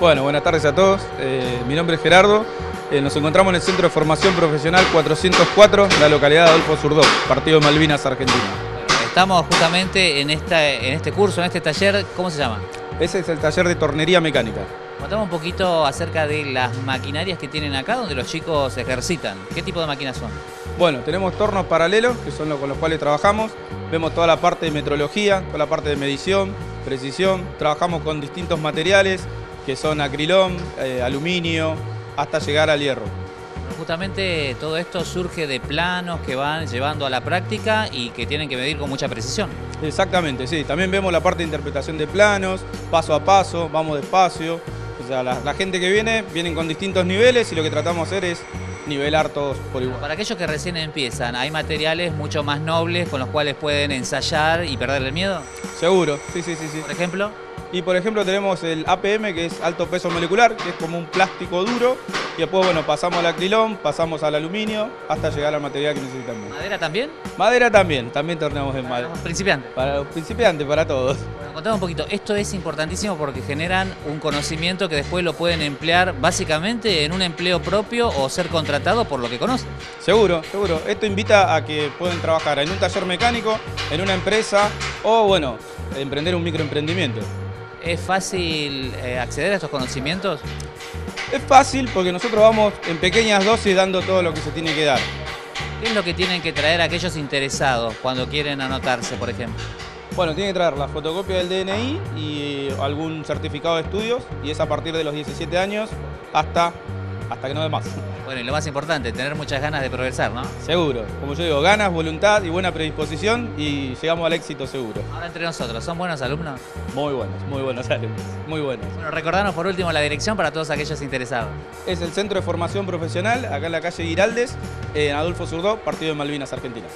Bueno, buenas tardes a todos. Eh, mi nombre es Gerardo. Eh, nos encontramos en el Centro de Formación Profesional 404, la localidad de Adolfo Surdó, Partido de Malvinas, Argentina. Estamos justamente en, esta, en este curso, en este taller, ¿cómo se llama? Ese es el taller de tornería mecánica. Contame un poquito acerca de las maquinarias que tienen acá, donde los chicos ejercitan. ¿Qué tipo de máquinas son? Bueno, tenemos tornos paralelos, que son los con los cuales trabajamos. Vemos toda la parte de metrología, toda la parte de medición, precisión. Trabajamos con distintos materiales, que son acrilón, eh, aluminio, hasta llegar al hierro. Justamente todo esto surge de planos que van llevando a la práctica y que tienen que medir con mucha precisión. Exactamente, sí. También vemos la parte de interpretación de planos, paso a paso, vamos despacio. O sea, la, la gente que viene, vienen con distintos niveles y lo que tratamos de hacer es nivelar todos por igual. Para aquellos que recién empiezan, ¿hay materiales mucho más nobles con los cuales pueden ensayar y perder el miedo? Seguro, sí, sí, sí. sí. Por ejemplo. Y por ejemplo tenemos el APM, que es alto peso molecular, que es como un plástico duro. Y después, bueno, pasamos al acrilón, pasamos al aluminio, hasta llegar al material que necesitamos. ¿Madera también? Madera también, también torneamos en madera. Para principiantes. Para los principiantes, para todos. Bueno, contame un poquito, esto es importantísimo porque generan un conocimiento que después lo pueden emplear básicamente en un empleo propio o ser contratado por lo que conocen. Seguro, seguro. Esto invita a que puedan trabajar en un taller mecánico, en una empresa o, bueno, emprender un microemprendimiento. ¿Es fácil eh, acceder a estos conocimientos? Es fácil porque nosotros vamos en pequeñas dosis dando todo lo que se tiene que dar. ¿Qué es lo que tienen que traer aquellos interesados cuando quieren anotarse, por ejemplo? Bueno, tienen que traer la fotocopia del DNI y algún certificado de estudios y es a partir de los 17 años hasta, hasta que no dé más. Bueno, y lo más importante, tener muchas ganas de progresar, ¿no? Seguro, como yo digo, ganas, voluntad y buena predisposición y llegamos al éxito seguro. Ahora entre nosotros, ¿son buenos alumnos? Muy buenos, muy buenos alumnos, muy buenos. Bueno, recordanos por último la dirección para todos aquellos interesados. Es el Centro de Formación Profesional, acá en la calle Giraldes, en Adolfo Surdó, Partido de Malvinas, Argentina.